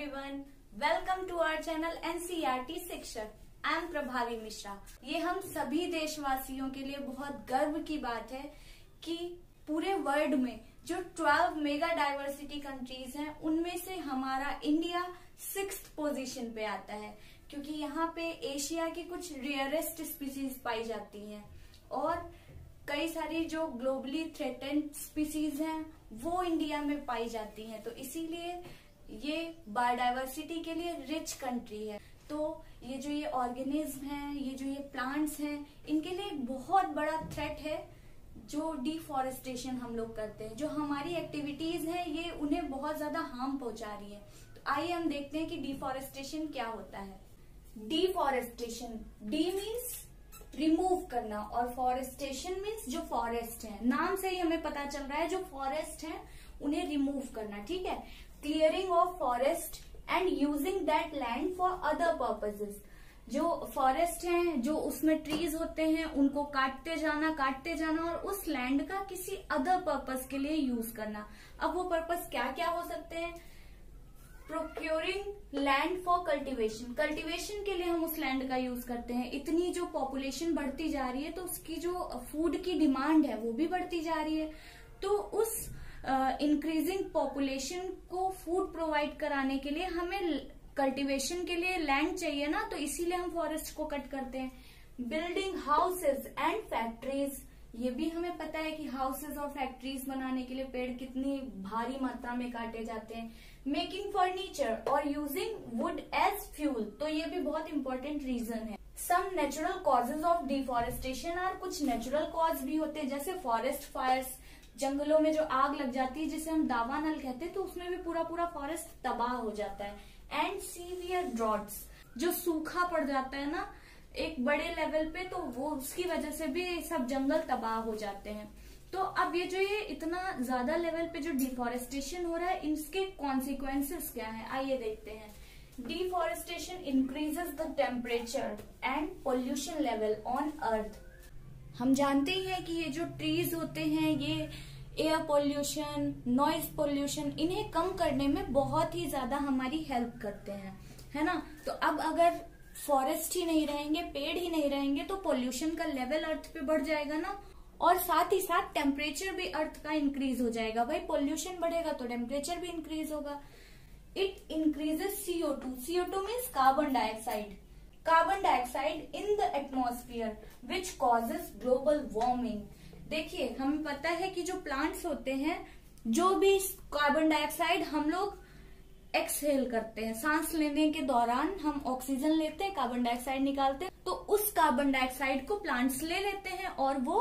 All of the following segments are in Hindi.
everyone. Welcome to our channel NCRT शिक्षक आई एम प्रभावी मिश्रा ये हम सभी देशवासियों के लिए बहुत गर्व की बात है कि पूरे वर्ल्ड में जो 12 मेगा डाइवर्सिटी कंट्रीज़ हैं, उनमें से हमारा इंडिया सिक्स पोजीशन पे आता है, क्योंकि यहाँ पे एशिया की कुछ रेयरेस्ट स्पीसीज पाई जाती हैं। और कई सारी जो ग्लोबली थ्रेटेंड स्पीसीज हैं, वो इंडिया में पाई जाती हैं। तो इसीलिए ये बायोडाइवर्सिटी के लिए रिच कंट्री है। तो ये जो ये ऑर्गेनिज्म हैं, ये जो ये प्लांट्स हैं, इनके लिए एक बहुत बड़ा थ्रेट है जो डिफॉरेस्टेशन हम लोग करते हैं। जो हमारी एक्टिविटीज़ हैं, ये उन्हें बहुत ज़्यादा हार्म पहुँचा रही है। तो आइए हम देखते हैं कि डिफॉरेस्टेशन क्या होता है। डिफॉरेस्टेशन डी मीन्स रिमूव करना और फॉरेस्टेशन मीन्स जो फॉरेस्ट है। नाम से ही हमें पता चल रहा है, जो फॉरेस्ट है, उन्हें रिमूव करना, ठीक है? Clearing of forest and using that land for other purposes जो फॉरेस्ट हैं, जो उसमें ट्रीज होते हैं, उनको काटते जाना काटते जाना और उस लैंड का किसी अदर पर्पज के लिए यूज़ करना। अब वो पर्पज क्या क्या हो सकते हैं? Procuring land for cultivation cultivation के लिए हम उस लैंड का यूज़ करते हैं। इतनी जो पॉपुलेशन बढ़ती जा रही है तो उसकी जो फ़ूड की डिमांड है, वो भी बढ़ती जा रही है। तो उस इंक्रीजिंग पॉपुलेशन को फ़ूड प्रोवाइड कराने के लिए हमें कल्टीवेशन के लिए लैंड चाहिए ना तो इसीलिए हम फॉरेस्ट को कट करते हैं। बिल्डिंग हाउसेज एंड फैक्ट्रीज ये भी हमें पता है कि हाउसेज और फैक्ट्रीज बनाने के लिए पेड़ कितनी भारी मात्रा में काटे जाते हैं। मेकिंग फर्नीचर और यूजिंग वुड एज फ्यूल तो ये भी बहुत इंपॉर्टेंट रीजन है। Some natural causes of deforestation और कुछ नेचुरल कॉज भी होते हैं, जैसे फॉरेस्ट फायर्स जंगलों में जो आग लग जाती है, जिसे हम दावानल कहते हैं तो उसमें भी पूरा पूरा फॉरेस्ट तबाह हो जाता है। एंड सीवियर ड्रॉट्स जो सूखा पड़ जाता है ना, एक बड़े लेवल पे तो वो उसकी वजह से भी सब जंगल तबाह हो जाते हैं। तो अब ये जो ये इतना ज़्यादा लेवल पे जो डिफॉरेस्टेशन हो रहा है, इसके कॉन्सिक्वेंसेस क्या है? आइए देखते हैं। Deforestation increases the temperature and pollution level on earth हम जानते ही हैं कि ये जो ट्रीज होते हैं, ये एयर पोल्यूशन नॉइज़ पोल्यूशन इन्हें कम करने में बहुत ही ज़्यादा हमारी हेल्प करते हैं, है ना? तो अब अगर फॉरेस्ट ही नहीं रहेंगे, पेड़ ही नहीं रहेंगे तो पोल्यूशन का लेवल अर्थ पे बढ़ जाएगा ना? और साथ ही साथ टेम्परेचर भी अर्थ का इंक्रीज हो जाएगा। भाई पोल्यूशन बढ़ेगा तो टेम्परेचर भी इंक्रीज होगा। It increases CO two CO two means carbon dioxide carbon dioxide in the atmosphere which causes global warming देखिए, हमें पता है कि जो प्लांट्स होते हैं, जो भी कार्बन डाइऑक्साइड हम लोग एक्सहेल करते हैं। सांस लेने के दौरान हम ऑक्सीजन लेते हैं कार्बन डाइऑक्साइड निकालते हैं तो उस कार्बन डाइऑक्साइड को प्लांट्स ले लेते हैं और वो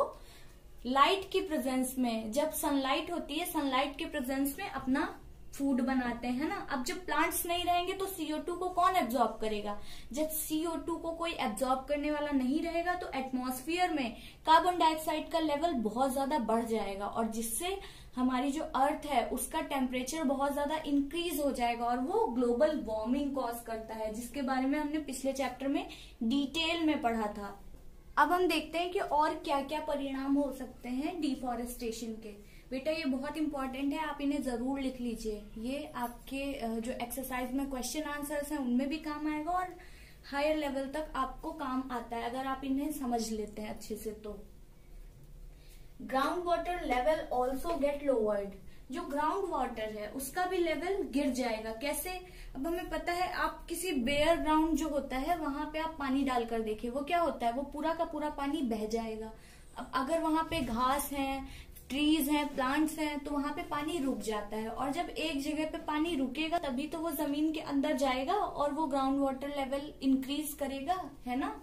लाइट की प्रेजेंस में, जब सनलाइट होती है सनलाइट के प्रेजेंस में अपना फ़ूड बनाते हैं ना, अब जब प्लांट्स नहीं रहेंगे तो CO2 को कौन एब्जॉर्ब करेगा? जब CO2 को कोई एब्जॉर्ब करने वाला नहीं रहेगा तो एटमॉस्फेयर में कार्बन डाइऑक्साइड का लेवल बहुत ज़्यादा बढ़ जाएगा और जिससे हमारी जो अर्थ है, उसका टेम्परेचर बहुत ज़्यादा इंक्रीज हो जाएगा और वो ग्लोबल वार्मिंग कॉज करता है, जिसके बारे में हमने पिछले चैप्टर में डिटेल में पढ़ा था। अब हम देखते हैं कि और क्या क्या परिणाम हो सकते हैं डिफॉरेस्टेशन के। बेटा, ये बहुत इंपॉर्टेंट है, आप इन्हें ज़रूर लिख लीजिए। ये आपके जो एक्सरसाइज में क्वेश्चन आंसर्स हैं, उनमें भी काम आएगा और हायर लेवल तक आपको काम आता है, अगर आप इन्हें समझ लेते हैं अच्छे से तो। Ground water level also get lowered जो ग्राउंड वाटर है, उसका भी लेवल गिर जाएगा। कैसे? अब हमें पता है, आप किसी बेयर ग्राउंड जो होता है, वहाँ पे आप पानी डालकर देखिए, वो क्या होता है? वो पूरा का पूरा पानी बह जाएगा। अब अगर वहाँ पे घास है ट्रीज हैं प्लांट्स हैं तो वहाँ पे पानी रुक जाता है। और जब एक जगह पे पानी रुकेगा, तभी तो वो ज़मीन के अंदर जाएगा और वो ग्राउंड वाटर लेवल इंक्रीज करेगा, है ना?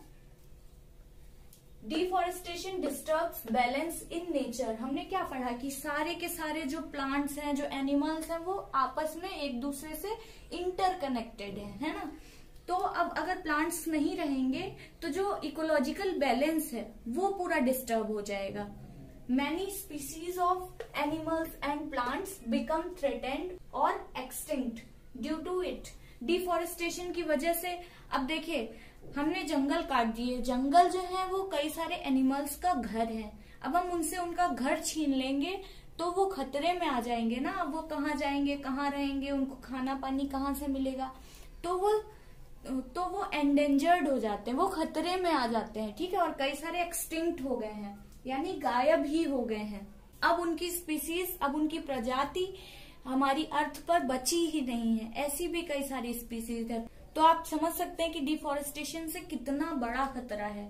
Deforestation disturb balance in nature हमने क्या पढ़ा कि सारे के सारे जो प्लांट्स हैं, जो एनिमल्स हैं, वो आपस में एक दूसरे से इंटरकनेक्टेड है है ना? तो अब अगर प्लांट्स नहीं रहेंगे तो जो इकोलॉजिकल बैलेंस है, वो पूरा डिस्टर्ब हो जाएगा। Many species of animals and plants become threatened और extinct due to it deforestation की वजह से, अब देखिए, हमने जंगल काट दिए। जंगल जो है, वो कई सारे एनिमल्स का घर है। अब हम उनसे उनका घर छीन लेंगे तो वो खतरे में आ जाएँगे ना। अब वो कहाँ जाएँगे, कहाँ रहेंगे, उनको खाना पानी कहाँ से मिलेगा? तो वो तो वो एंडेंजर्ड हो जाते हैं। वो खतरे में आ जाते हैं, ठीक है? और कई सारे एक्सटिंक्ट हो गए हैं। यानी गायब ही हो गए हैं। अब उनकी स्पीसीज अब उनकी प्रजाति हमारी अर्थ पर बची ही नहीं है। ऐसी भी कई सारी स्पीसीज है। तो आप समझ सकते हैं कि डिफोरेस्टेशन से कितना बड़ा खतरा है।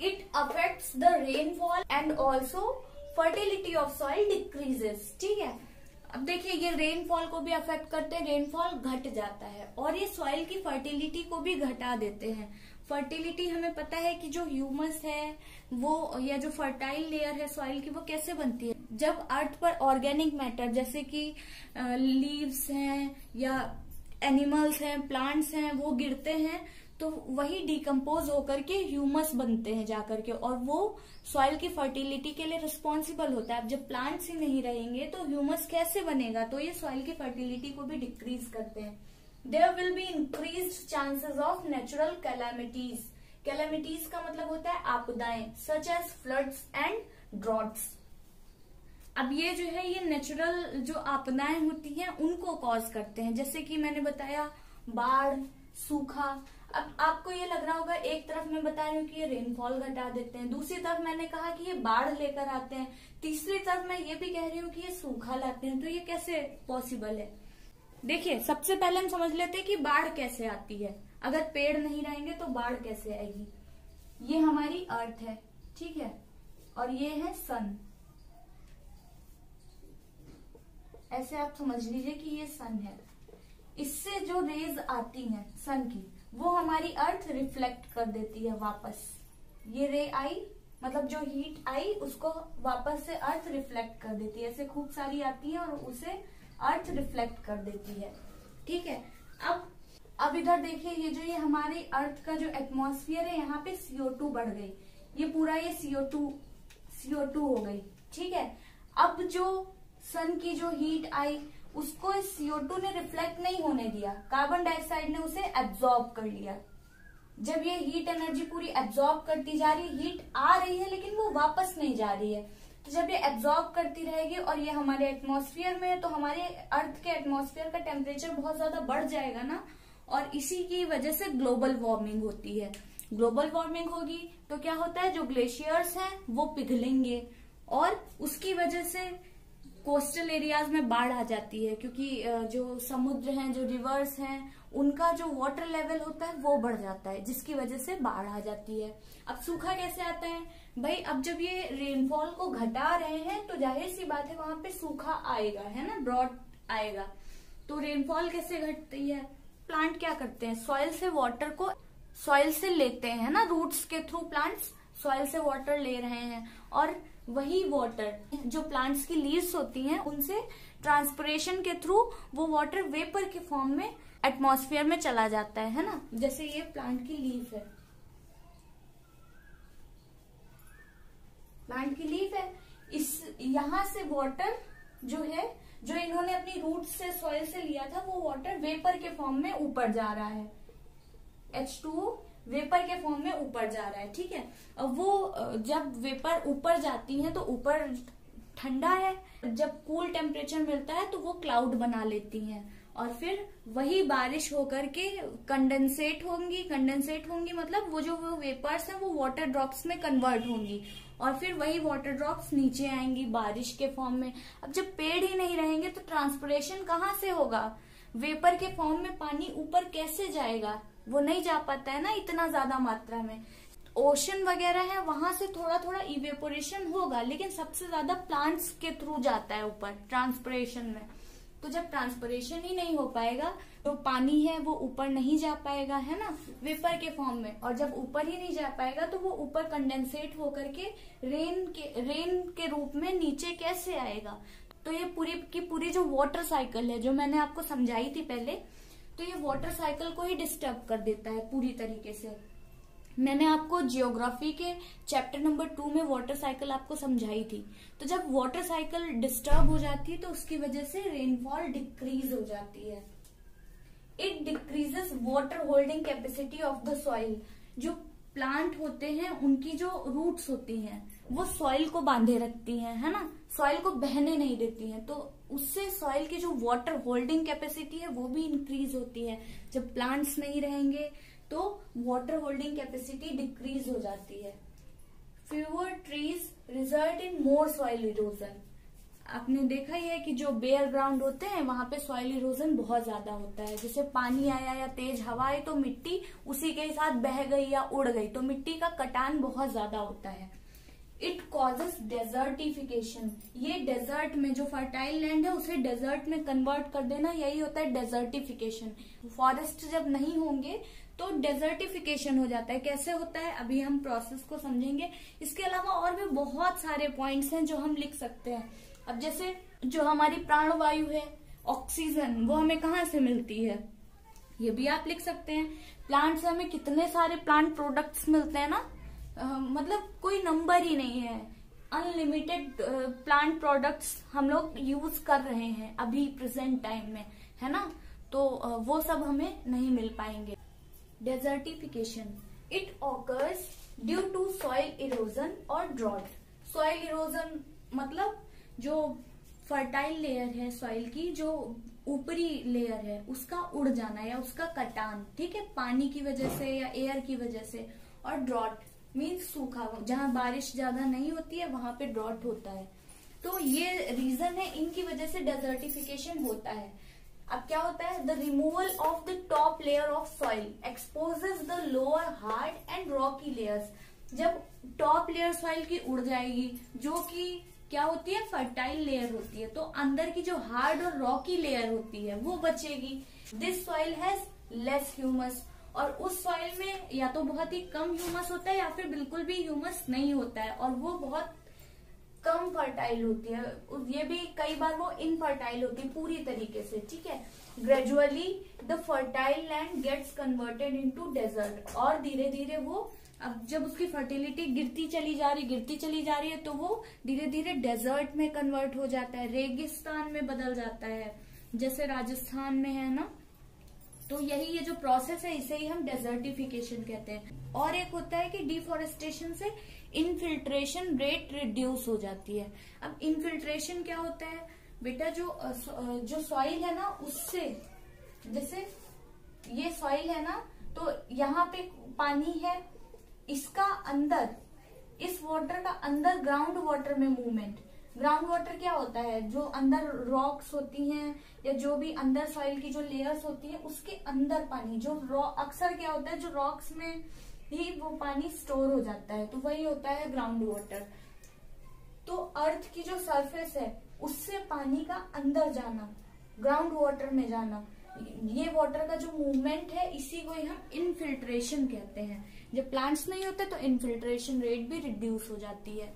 It affects the rainfall and also fertility of soil decreases ठीक है? अब देखिए, ये रेनफॉल को भी अफेक्ट करते हैं। रेनफॉल घट जाता है और ये सॉइल की फर्टिलिटी को भी घटा देते हैं। फर्टिलिटी हमें पता है कि जो ह्यूमस है, वो या जो फर्टाइल लेयर है सॉइल की, वो कैसे बनती है? जब अर्थ पर ऑर्गेनिक मैटर जैसे कि लीव्स हैं या एनिमल्स हैं प्लांट्स हैं, वो गिरते हैं तो वही डिकम्पोज होकर के ह्यूमस बनते हैं जाकर के, और वो सॉइल की फर्टिलिटी के लिए रिस्पॉन्सिबल होता है। अब जब प्लांट्स ही नहीं रहेंगे तो ह्यूमस कैसे बनेगा? तो ये सॉइल की फर्टिलिटी को भी डिक्रीज करते हैं। There will be increase chances of natural calamities calamities का मतलब होता है आपदाएँ such as floods and droughts अब ये जो है, ये नेचुरल जो आपदाएँ होती हैं, उनको कॉज करते हैं। जैसे कि मैंने बताया, बाढ़, सूखा। अब आपको ये लग रहा होगा, एक तरफ़ मैं बता रही हूँ कि ये रेनफॉल घटा देते हैं। दूसरी तरफ़ मैंने कहा कि ये बाढ़ लेकर आते हैं। तीसरी तरफ़ मैं ये भी कह रही हूँ कि ये सूखा लाते हैं। तो ये कैसे पॉसिबल है? देखिए, सबसे पहले हम समझ लेते हैं कि बाढ़ कैसे आती है। अगर पेड़ नहीं रहेंगे तो बाढ़ कैसे आएगी? ये हमारी अर्थ है, ठीक है? और ये है सन। ऐसे आप समझ लीजिए कि ये सन है। इससे जो रेज आती हैं, सन की, वो हमारी अर्थ रिफ्लेक्ट कर देती है वापस। ये रे आई मतलब जो हीट आई, उसको वापस से अर्थ रिफ्लेक्ट कर देती है। ऐसे खूब सारी आती है और उसे अर्थ रिफ्लेक्ट कर देती है। ठीक है? अब अब इधर देखिए, ये जो ये हमारे अर्थ का जो एटमोसफियर है, यहाँ पे सीओ टू बढ़ गई। ये पूरा ये सीओ टू सीओ टू हो गई। ठीक है? अब जो सन की जो हीट आई, उसको सीओ टू ने रिफ्लेक्ट नहीं होने दिया। कार्बन डाइऑक्साइड ने उसे एब्जॉर्ब कर लिया। जब ये हीट एनर्जी पूरी एब्जॉर्ब करती जा रही है हीट आ रही है, लेकिन वो वापस नहीं जा रही है। जब ये एब्जॉर्ब करती रहेगी और ये हमारे एटमॉस्फेयर में है तो हमारे अर्थ के एटमॉस्फेयर का टेम्परेचर बहुत ज़्यादा बढ़ जाएगा ना? और इसी की वजह से ग्लोबल वार्मिंग होती है। ग्लोबल वार्मिंग होगी तो क्या होता है? जो ग्लेशियर्स हैं, वो पिघलेंगे और उसकी वजह से कोस्टल एरियाज़ में बाढ़ आ जाती है, क्योंकि जो समुद्र हैं, जो रिवर्स हैं उनका जो वाटर लेवल होता है, वो बढ़ जाता है, जिसकी वजह से बाढ़ आ जाती है। अब सूखा कैसे आता है? भाई, अब जब ये रेनफॉल को घटा रहे हैं तो ज़ाहिर सी बात है, वहाँ पे सूखा आएगा, है ना? ब्रॉड आएगा। तो रेनफॉल कैसे घटती है? प्लांट क्या करते हैं? सॉइल से वाटर को सॉइल से लेते हैं ना? रूट्स के थ्रू प्लांट्स सॉइल से वाटर ले रहे हैं। और वही वाटर जो प्लांट्स की लीव्स होती हैं, उनसे ट्रांसपरेशन के थ्रू वो वाटर वेपर के फॉर्म में एटमॉस्फेयर में चला जाता है है ना? जैसे ये प्लांट की लीफ है। प्लांट की लीफ है। इस, यहाँ से वाटर जो है, जो इन्होंने अपनी रूट से सॉइल से लिया था, वो वाटर वेपर के फॉर्म में ऊपर जा रहा है। एच टू वेपर के फॉर्म में ऊपर जा रहा है, ठीक है? वो जब वेपर ऊपर जाती है तो ऊपर ठंडा है, जब कूल टेम्परेचर मिलता है तो वो क्लाउड बना लेती हैं। और फिर वही बारिश होकर के कंडेंसेट होंगी कंडेंसेट होंगी मतलब वो जो वो वेपर्स हैं, वो वाटर ड्रॉप्स में कन्वर्ट होंगी। और फिर वही वाटर ड्रॉप्स नीचे आएँगी बारिश के फॉर्म में। अब जब पेड़ ही नहीं रहेंगे तो ट्रांसपोरेशन कहाँ से होगा? वेपर के फॉर्म में पानी ऊपर कैसे जाएगा? वो नहीं जा पाता है ना इतना ज़्यादा मात्रा में। ओशन वगैरह है, वहाँ से थोड़ा थोड़ा इवेपोरेशन होगा, लेकिन सबसे ज़्यादा प्लांट्स के थ्रू जाता है ऊपर ट्रांसपरेशन में। तो जब ट्रांसपरेशन ही नहीं हो पाएगा तो पानी है, वो ऊपर नहीं जा पाएगा, है ना? वेपर के फॉर्म में। और जब ऊपर ही नहीं जा पाएगा तो वो ऊपर कंडेंसेट होकर के रेन के रेन के रूप में नीचे कैसे आएगा? तो ये पूरी की पूरी जो वाटर साइकिल है, जो मैंने आपको समझाई थी पहले तो ये वाटर साइकिल को ही डिस्टर्ब कर देता है पूरी तरीके से। मैंने आपको जियोग्राफी के चैप्टर नंबर टू में वाटर साइकिल आपको समझाई थी। तो जब वाटर साइकिल डिस्टर्ब हो जाती है तो उसकी वजह से रेनफॉल डिक्रीज हो जाती है। It decreases water holding capacity of the soil जो प्लांट होते हैं, उनकी जो रूट्स होती हैं, वो सॉइल को बांधे रखती हैं, है ना? सॉइल को बहने नहीं देती हैं। तो उससे सॉइल की जो वाटर होल्डिंग कैपेसिटी है, वो भी इंक्रीज होती है। जब प्लांट्स नहीं रहेंगे तो वाटर होल्डिंग कैपेसिटी डिक्रीज हो जाती है। Fewer trees result in more soil erosion आपने देखा ही है कि जो बेयर ग्राउंड होते हैं, वहाँ पे सॉइल इरोजन बहुत ज़्यादा होता है। जैसे पानी आया या तेज हवा आई तो मिट्टी उसी के साथ बह गई या उड़ गई तो मिट्टी का कटान बहुत ज़्यादा होता है। इट कॉजेस डेजर्टिफिकेशन ये डेजर्ट में जो फर्टाइल लैंड है, उसे डेजर्ट में कन्वर्ट कर देना, यही होता है डेजर्टिफिकेशन फॉरेस्ट जब नहीं होंगे तो डेजर्टिफिकेशन हो जाता है। कैसे होता है? अभी हम प्रोसेस को समझेंगे। इसके अलावा और भी बहुत सारे पॉइंट्स हैं जो हम लिख सकते हैं। अब जैसे जो हमारी प्राणवायु है ऑक्सीजन वो हमें कहाँ से मिलती है? ये भी आप लिख सकते हैं। प्लांट से हमें कितने सारे प्लांट प्रोडक्ट्स मिलते हैं ना? आ, मतलब कोई नंबर ही नहीं है। अनलिमिटेड प्लांट प्रोडक्ट्स हम लोग यूज़ कर रहे हैं अभी प्रेजेंट टाइम में है ना? तो uh, वो सब हमें नहीं मिल पाएँगे। Desertification it occurs due to soil erosion और ड्रॉट सॉइल इरोजन मतलब जो फर्टाइल लेयर है सॉइल की, जो ऊपरी लेयर है, उसका उड़ जाना या उसका कटान, ठीक है? पानी की वजह से या एयर की वजह से। और ड्रॉट मीन्स सूखा, जहाँ बारिश ज़्यादा नहीं होती है, वहाँ पे ड्रॉट होता है। तो ये रीजन है, इनकी वजह से डेजर्टिफिकेशन होता है। अब क्या होता है? The removal of the top layer of soil exposes the lower hard and rocky layers जब टॉप लेयर सॉइल की उड़ जाएगी, जो कि क्या होती है? फर्टाइल लेयर होती है। तो अंदर की जो हार्ड और रॉकी लेयर होती है, वो बचेगी। This soil has less humus और उस सॉइल में या तो बहुत ही कम ह्यूमस होता है या फिर बिल्कुल भी ह्यूमस नहीं होता है। और वो बहुत फर्टाइल होती है ये भी कई बार वो इनफर्टाइल होती है, पूरी तरीके से, ठीक है? Gradually the fertile land gets converted into desert और धीरे धीरे वो, अब जब उसकी फर्टिलिटी गिरती चली जा रही, गिरती चली जा रही है तो वो धीरे धीरे डेजर्ट में कन्वर्ट हो जाता है, रेगिस्तान में बदल जाता है, जैसे राजस्थान में है ना तो यही ये जो प्रोसेस है, इसे ही हम डेजर्टिफिकेशन कहते हैं। और एक होता है कि डिफोरेस्टेशन से इनफिल्ट्रेशन रेट रिड्यूस हो जाती है। अब इनफिल्ट्रेशन क्या होता है? बेटा, जो जो सॉइल है ना, उससे, जैसे ये सॉइल है ना तो यहाँ पे पानी है, इसका अंदर, इस वाटर का अंदर ग्राउंड वाटर में मूवमेंट ग्राउंड वाटर क्या होता है? जो अंदर रॉक्स होती हैं, या जो भी अंदर सॉइल की जो लेयर्स होती है, उसके अंदर पानी, जो अक्सर क्या होता है, जो रॉक्स में ही वो पानी स्टोर हो जाता है तो वही होता है ग्राउंड वाटर तो अर्थ की जो सरफेस है, उससे पानी का अंदर जाना ग्राउंड वाटर में जाना, ये वाटर का जो मूवमेंट है, इसी को ही हम इनफिल्ट्रेशन कहते हैं. जब प्लांट्स नहीं होते तो इनफिल्ट्रेशन रेट भी रिड्यूस हो जाती है.